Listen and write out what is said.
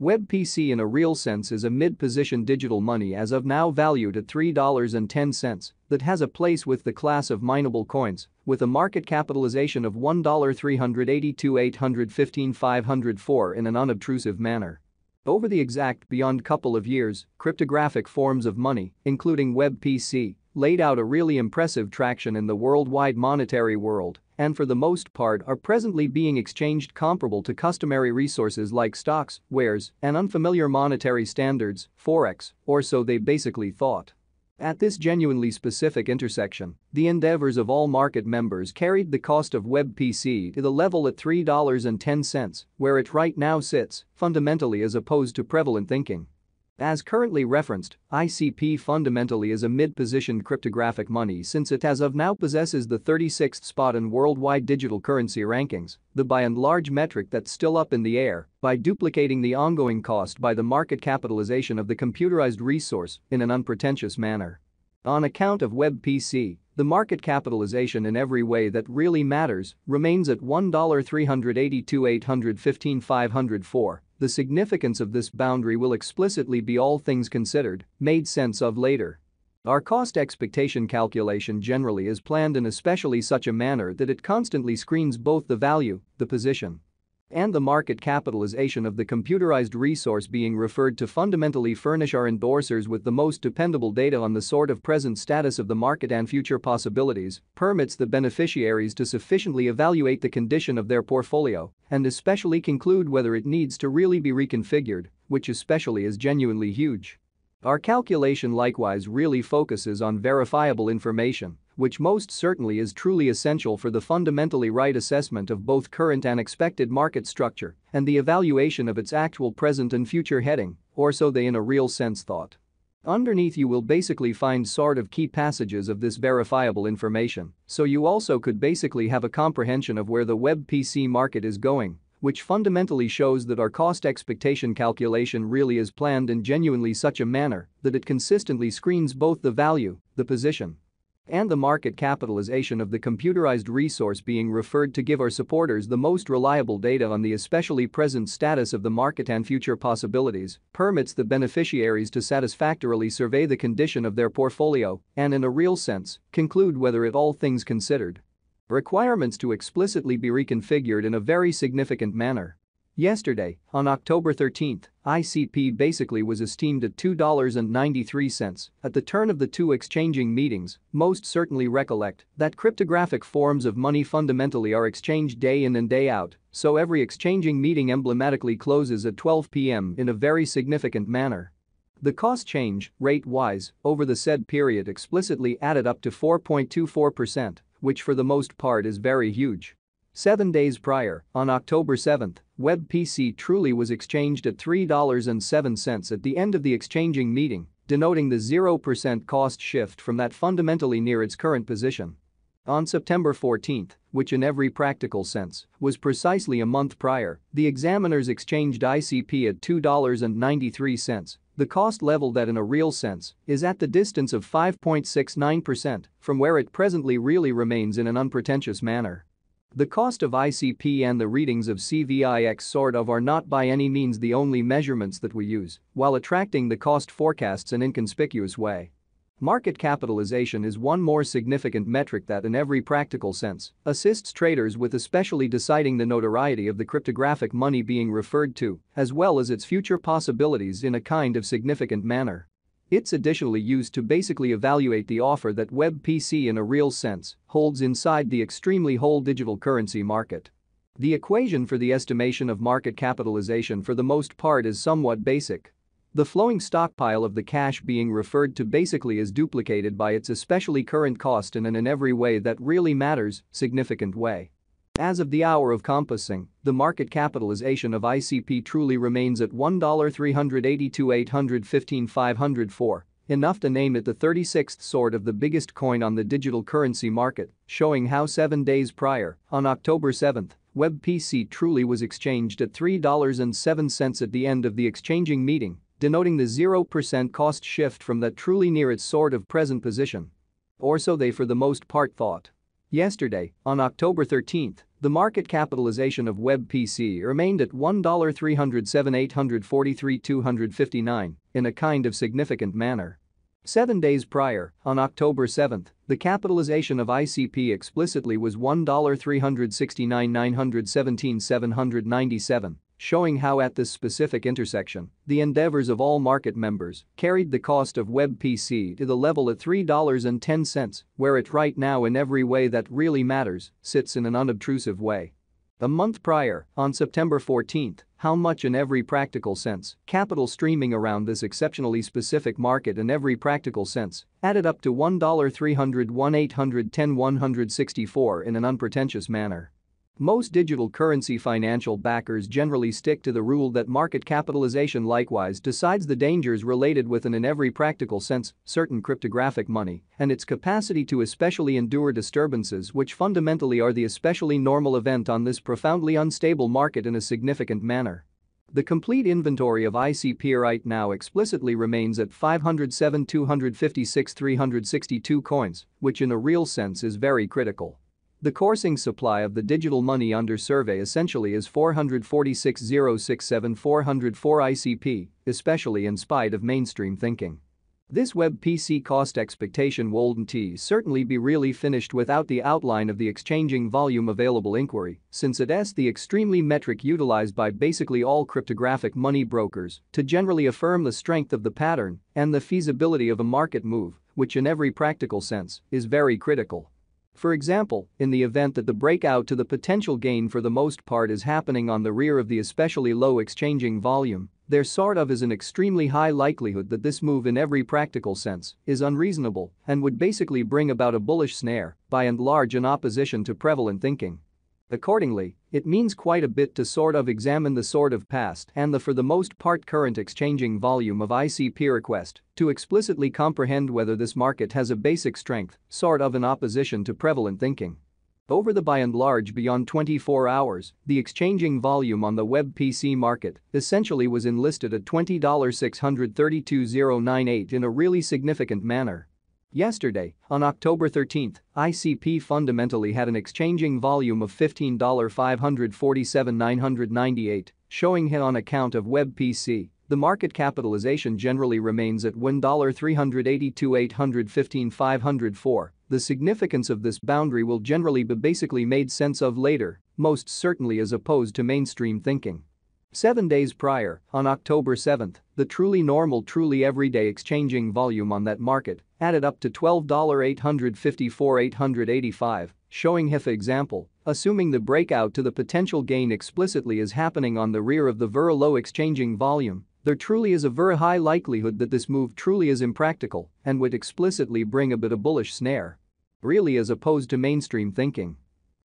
WebPC in a real sense is a mid-position digital money as of now valued at $3.10 that has a place with the class of mineable coins with a market capitalization of $1,382,815,504 in an unobtrusive manner. Over the exact beyond couple of years, cryptographic forms of money, including WebPC, laid out a really impressive traction in the worldwide monetary world and for the most part are presently being exchanged comparable to customary resources like stocks, wares, and unfamiliar monetary standards, forex, or so they basically thought. At this genuinely specific intersection, the endeavors of all market members carried the cost of WebPC to the level at $3.10, where it right now sits, fundamentally as opposed to prevalent thinking. As currently referenced, ICP fundamentally is a mid-positioned cryptographic money since it as of now possesses the 36th spot in worldwide digital currency rankings, the by and large metric that's still up in the air, by duplicating the ongoing cost by the market capitalization of the computerized resource in an unpretentious manner. On account of WebPC, the market capitalization in every way that really matters remains at $1,382,815,504 the significance of this boundary will explicitly be all things considered, made sense of later. Our cost expectation calculation generally is planned in especially such a manner that it constantly screens both the value, the position, and the market capitalization of the computerized resource being referred to fundamentally furnish our endorsers with the most dependable data on the sort of present status of the market and future possibilities, permits the beneficiaries to sufficiently evaluate the condition of their portfolio and especially conclude whether it needs to really be reconfigured, which especially is genuinely huge. Our calculation likewise really focuses on verifiable information which most certainly is truly essential for the fundamentally right assessment of both current and expected market structure and the evaluation of its actual present and future heading, or so they in a real sense thought. Underneath you will basically find sort of key passages of this verifiable information, so you also could basically have a comprehension of where the web PC market is going, which fundamentally shows that our cost expectation calculation really is planned in genuinely such a manner that it consistently screens both the value, the position, and the market capitalization of the computerized resource being referred to give our supporters the most reliable data on the especially present status of the market and future possibilities, permits the beneficiaries to satisfactorily survey the condition of their portfolio and in a real sense, conclude whether it all things considered. Requirements to explicitly be reconfigured in a very significant manner Yesterday, on October 13, ICP basically was esteemed at $2.93 at the turn of the two exchanging meetings, most certainly recollect that cryptographic forms of money fundamentally are exchanged day in and day out, so every exchanging meeting emblematically closes at 12 p.m. in a very significant manner. The cost change, rate-wise, over the said period explicitly added up to 4.24%, which for the most part is very huge. Seven days prior, on October 7, WebPC truly was exchanged at $3.07 at the end of the exchanging meeting, denoting the 0% cost shift from that fundamentally near its current position. On September 14, which in every practical sense was precisely a month prior, the examiners exchanged ICP at $2.93, the cost level that in a real sense is at the distance of 5.69% from where it presently really remains in an unpretentious manner. The cost of ICP and the readings of CVIX sort of are not by any means the only measurements that we use while attracting the cost forecasts in inconspicuous way. Market capitalization is one more significant metric that in every practical sense assists traders with especially deciding the notoriety of the cryptographic money being referred to as well as its future possibilities in a kind of significant manner. It's additionally used to basically evaluate the offer that WebPC in a real sense holds inside the extremely whole digital currency market. The equation for the estimation of market capitalization for the most part is somewhat basic. The flowing stockpile of the cash being referred to basically is duplicated by its especially current cost in an in every way that really matters, significant way. As of the hour of compassing, the market capitalization of ICP truly remains at $1,382,815,504, enough to name it the 36th sort of the biggest coin on the digital currency market, showing how seven days prior, on October 7, WebPC truly was exchanged at $3.07 at the end of the exchanging meeting, denoting the 0% cost shift from that truly near its sort of present position. Or so they for the most part thought. Yesterday, on October 13, The market capitalization of WebPC remained at $1,307,843,259 in a kind of significant manner. Seven days prior, on October 7, the capitalization of ICP explicitly was $1,369,917,797, showing how at this specific intersection, the endeavors of all market members carried the cost of WebPC to the level at $3.10, where it right now in every way that really matters sits in an unobtrusive way. A month prior, on September 14, how much in every practical sense, capital streaming around this exceptionally specific market in every practical sense, added up to $1,300 810 164 in an unpretentious manner. Most digital currency financial backers generally stick to the rule that market capitalization likewise decides the dangers related with an in every practical sense, certain cryptographic money and its capacity to especially endure disturbances which fundamentally are the especially normal event on this profoundly unstable market in a significant manner. The complete inventory of ICP right now explicitly remains at 507 256 362 coins, which in a real sense is very critical. The coursing supply of the digital money under survey essentially is 446,067 404 ICP, especially in spite of mainstream thinking. This web PC cost expectation wouldn't certainly be really finished without the outline of the exchanging volume available inquiry, since it is the extremely metric utilized by basically all cryptographic money brokers to generally affirm the strength of the pattern and the feasibility of a market move, which in every practical sense is very critical. For example, in the event that the breakout to the potential gain for the most part is happening on the rear of the especially low exchanging volume, there sort of is an extremely high likelihood that this move in every practical sense is unreasonable and would basically bring about a bullish snare, by and large in opposition to prevalent thinking. Accordingly, it means quite a bit to sort of examine the sort of past and the for the most part current exchanging volume of ICP request to explicitly comprehend whether this market has a basic strength, sort of in opposition to prevalent thinking. Over the by and large beyond 24 hours, the exchanging volume on the web PC market essentially was enlisted at $20,632.098 in a really significant manner Yesterday, on October 13, ICP fundamentally had an exchanging volume of $15,547,998, showing hit on account of WebPC. The market capitalization generally remains at $1,382,815,504. The significance of this boundary will generally be basically made sense of later, most certainly as opposed to mainstream thinking. Seven days prior, on October 7, the truly normal truly everyday exchanging volume on that market added up to $12,854,885, showing if example, assuming the breakout to the potential gain explicitly is happening on the rear of the very low exchanging volume, there truly is a very high likelihood that this move truly is impractical and would explicitly bring a bit of bullish snare. Really as opposed to mainstream thinking.